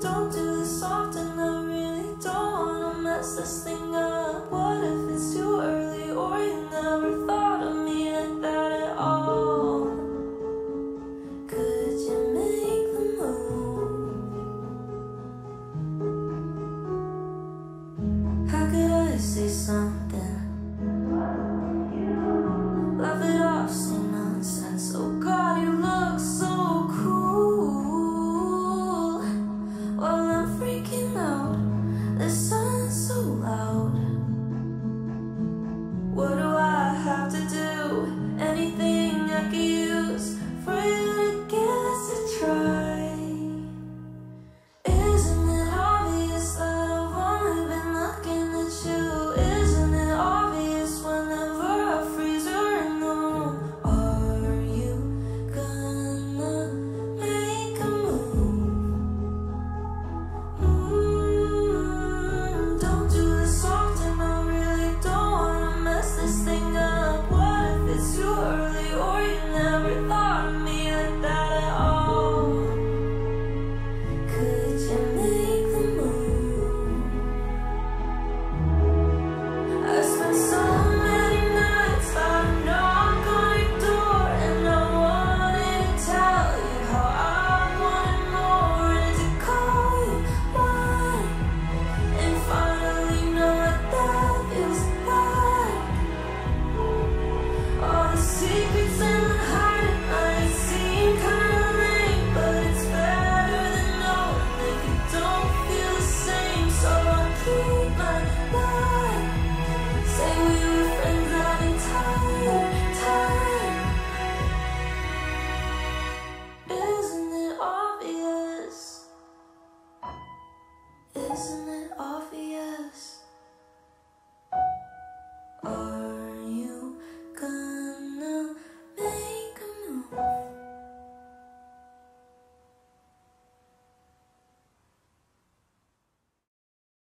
Don't do this often, I really don't wanna mess this thing up What if it's too early or you never thought of me like that at all? Could you make the move? How could I say something?